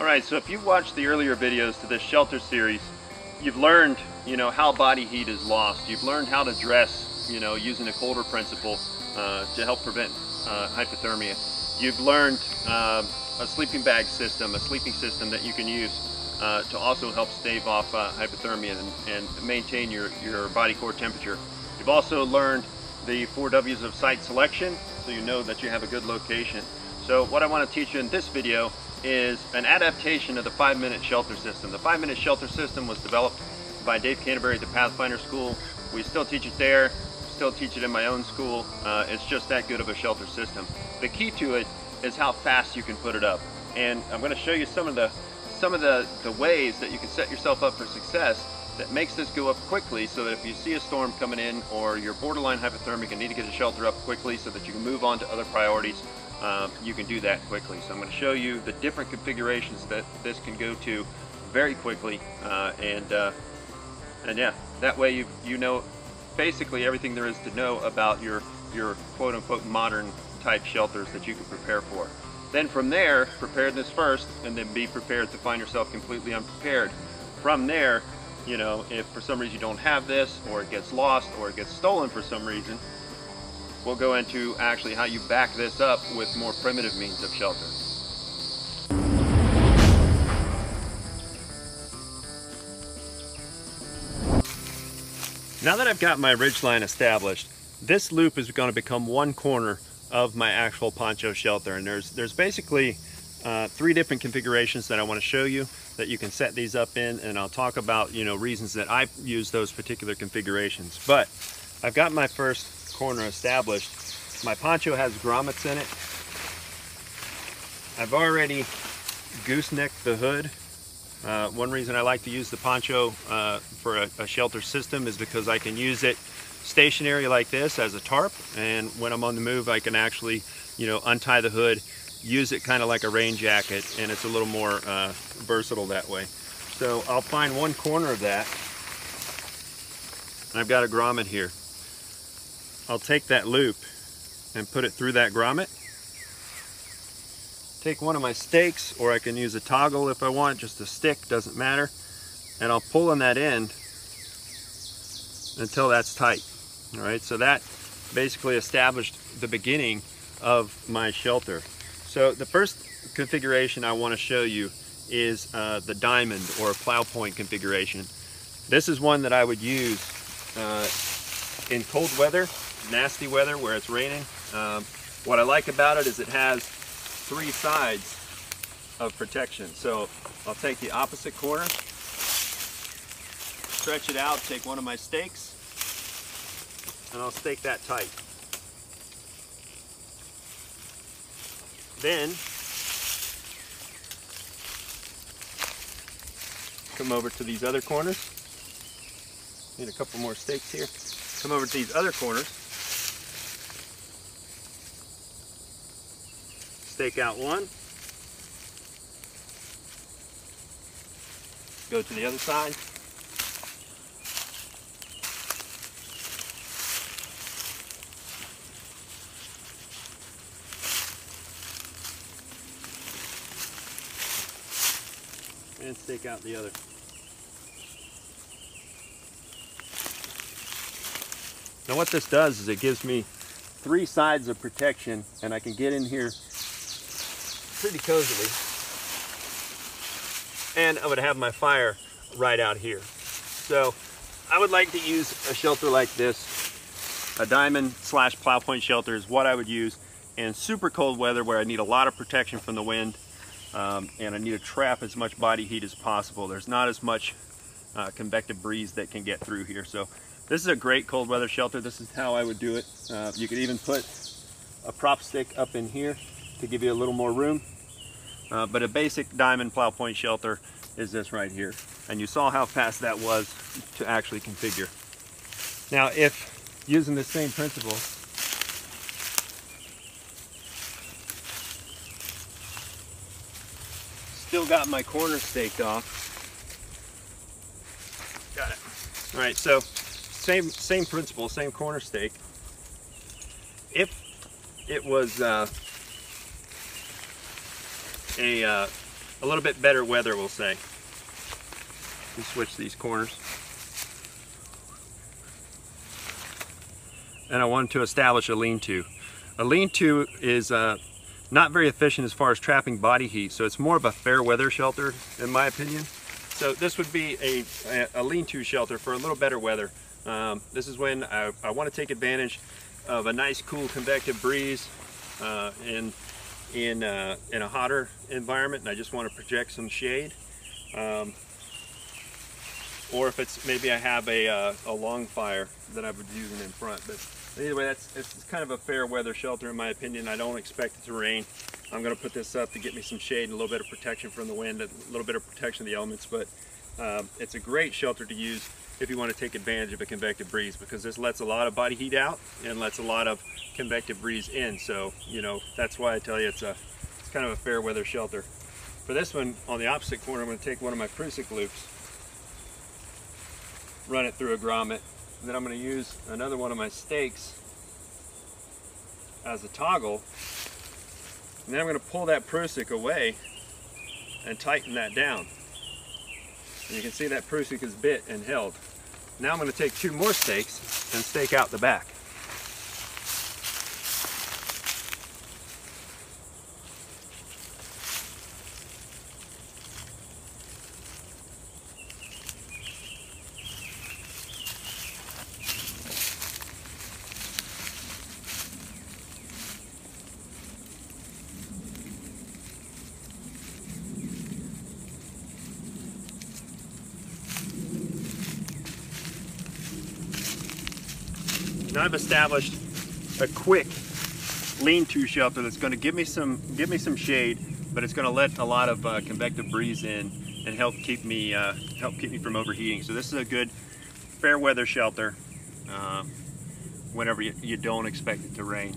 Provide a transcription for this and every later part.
Alright, so if you've watched the earlier videos to this shelter series, you've learned, you know, how body heat is lost. You've learned how to dress, you know, using a colder principle uh, to help prevent uh, hypothermia. You've learned uh, a sleeping bag system, a sleeping system that you can use uh, to also help stave off uh, hypothermia and, and, maintain your, your body core temperature. You've also learned the four W's of site selection, so you know that you have a good location. So what I want to teach you in this video is an adaptation of the five minute shelter system. The five minute shelter system was developed by Dave Canterbury at the Pathfinder School. We still teach it there, still teach it in my own school. Uh, it's just that good of a shelter system. The key to it is how fast you can put it up. And I'm going to show you some of the some of the, the ways that you can set yourself up for success that makes this go up quickly so that if you see a storm coming in or you're borderline hypothermic and need to get a shelter up quickly so that you can move on to other priorities, um, you can do that quickly. So I'm going to show you the different configurations that this can go to very quickly uh, and uh, and yeah that way you you know basically everything there is to know about your your quote-unquote modern type shelters that you can prepare for. Then from there, preparedness first, and then be prepared to find yourself completely unprepared. From there, you know, if for some reason you don't have this, or it gets lost, or it gets stolen for some reason, we'll go into actually how you back this up with more primitive means of shelter. Now that I've got my ridge line established, this loop is going to become one corner of my actual poncho shelter. And there's, there's basically uh, three different configurations that I want to show you that you can set these up in. And I'll talk about, you know, reasons that I use those particular configurations. But I've got my first corner established. My poncho has grommets in it. I've already goosenecked the hood. Uh, one reason I like to use the poncho uh, for a, a, shelter system is because I can use it stationary like this as a tarp and when I'm on the move I can actually you know untie the hood use it kind of like a rain jacket and it's a little more uh, versatile that way so I'll find one corner of that and I've got a grommet here I'll take that loop and put it through that grommet. Take one of my stakes, or I can use a toggle if I want, just a stick, doesn't matter. And I'll pull on that end until that's tight. All right, so that basically established the beginning of my shelter. So the first configuration I want to show you is uh, the diamond or plow point configuration. This is one that I would use uh, in cold weather nasty weather where it's raining. Um, what I like about it is it has three sides of protection. So I'll take the opposite corner, stretch it out, take one of my stakes, and I'll stake that tight. Then come over to these other corners. Need a couple more stakes here. Come over to these other corners stake out one. Go to the other side. And stake out the other. Now what this does is it gives me three sides of protection and I can get in here pretty cozily. And I would have my fire right out here. So I would like to use a shelter like this. A diamond slash plow point shelter is what I would use in super cold weather where I need a lot of protection from the wind um, and I need to trap as much body heat as possible. There's not as much uh, convective breeze that can get through here. So this is a great cold weather shelter. This is how I would do it. Uh, you could even put a prop stick up in here to give you a little more room. Uh, but a basic diamond plow point shelter is this right here. And you saw how fast that was to actually configure. Now if using the same principle, still got my corner staked off. Got it. All right, so same same principle, same corner stake. If it was uh, a uh, a little bit better weather, we'll say. Let switch these corners. And I wanted to establish a lean-to. A lean-to is uh, not very efficient as far as trapping body heat, so it's more of a fair weather shelter, in my opinion. So this would be a, a, a lean-to shelter for a little better weather. Um, this is when I, I want to take advantage of a nice cool convective breeze uh, in, in, uh, in a hotter environment and I just want to project some shade. Um, or if it's maybe I have a, uh, a long fire that I would use in front. But either way, that's it's kind of a fair weather shelter in my opinion. I don't expect it to rain. I'm going to put this up to get me some shade and a little bit of protection from the wind, a little bit of protection of the elements. But um, it's a great shelter to use if you want to take advantage of a convective breeze because this lets a lot of body heat out and lets a lot of convective breeze in. So, you know, that's why I tell you it's a it's kind of a fair weather shelter. For this one, on the opposite corner, I'm going to take one of my Prusik loops, run it through a grommet, and then I'm going to use another one of my stakes as a toggle. And then I'm going to pull that Prusik away and tighten that down. And you can see that Prusik is bit and held. Now I'm going to take two more stakes and stake out the back. Now I've established a quick lean-to shelter that's going to give me some give me some shade, but it's going to let a lot of uh, convective breeze in and help keep me uh, help keep me from overheating. So this is a good fair weather shelter uh, whenever you, you don't expect it to rain.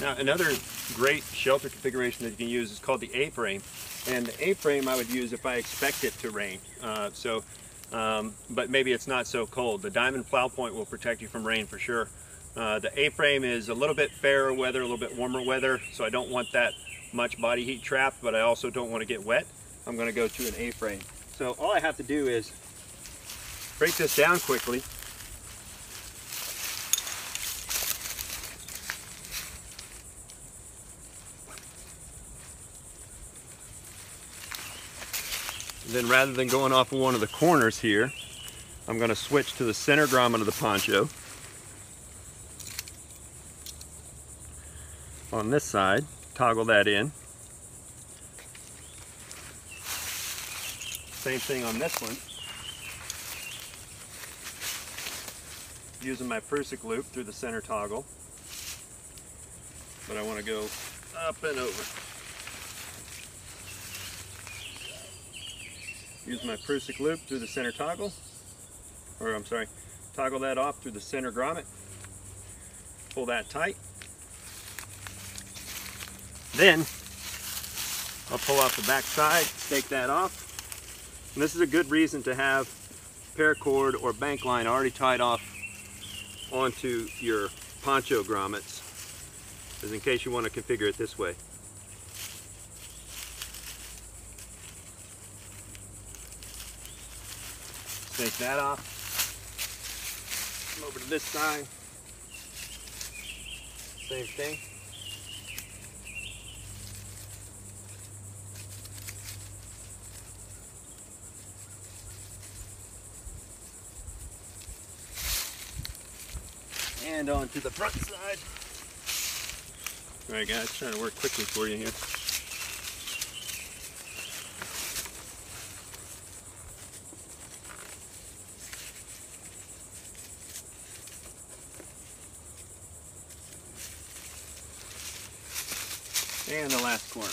Now another great shelter configuration that you can use is called the A-frame. And the A-frame I would use if I expect it to rain. Uh, so um, but maybe it's not so cold. The diamond plow point will protect you from rain for sure. Uh, the A-frame is a little bit fairer weather, a little bit warmer weather, so I don't want that much body heat trapped, but I also don't want to get wet. I'm going to go to an A-frame. So all I have to do is break this down quickly then rather than going off of one of the corners here, I'm going to switch to the center grommet of the poncho. On this side, toggle that in. Same thing on this one. Using my Prusik loop through the center toggle. But I want to go up and over. Use my Prusik loop through the center toggle, or I'm sorry, toggle that off through the center grommet, pull that tight. Then I'll pull off the back side, take that off. And this is a good reason to have paracord or bank line already tied off onto your poncho grommets, is in case you want to configure it this way. Take that off. Come over to this side. Same thing. And on to the front side. All right guys, trying to work quickly for you here. And the last corner.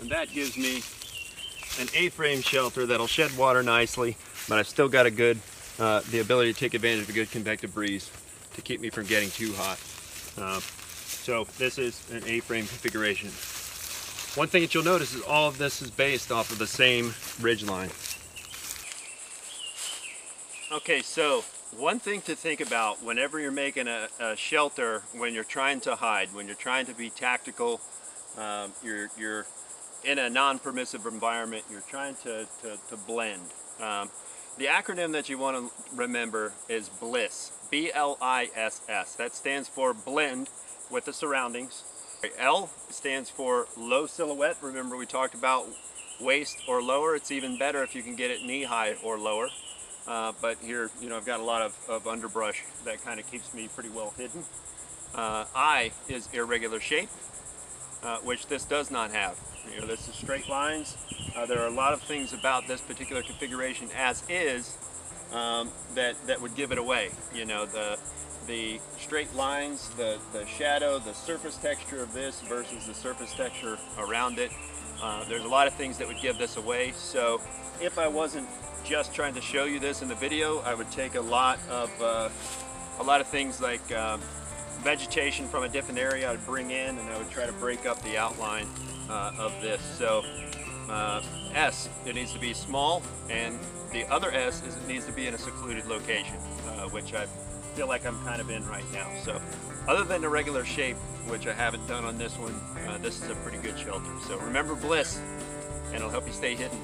And that gives me an A-frame shelter that'll shed water nicely, but I've still got a good uh, the ability to take advantage of a good convective breeze. to keep me from getting too hot. Uh, so this is an A-frame configuration. One thing that you'll notice is all of this is based off of the same ridge line. Okay, so one thing to think about whenever you're making a, a shelter, when you're trying to hide, when you're trying to be tactical, um, you're, you're in a non-permissive environment, you're trying to, to, to blend. Um, the acronym that you want to remember is BLISS, B-L-I-S-S. That stands for blend with the surroundings. L stands for low silhouette. Remember we talked about waist or lower. It's even better if you can get it knee high or lower. Uh, but here, you know, I've got a lot of, of underbrush that kind of keeps me pretty well hidden. Uh, I is irregular shape, uh, which this does not have. You know, this is straight lines. Uh, there are a lot of things about this particular configuration as is um, that, that would give it away. You know, the, the straight lines, the, the shadow, the surface texture of this versus the surface texture around it. Uh, there's a lot of things that would give this away. So if I wasn't just trying to show you this in the video, I would take a lot of uh, a lot of things like um, vegetation from a different area I'd bring in and I would try to break up the outline uh, of this. So uh, S, it needs to be small and the other S is it needs to be in a secluded location, uh, which I feel like I'm kind of in right now. So other than the regular shape, which I haven't done on this one, uh, this is a pretty good shelter. So remember Bliss and it'll help you stay hidden.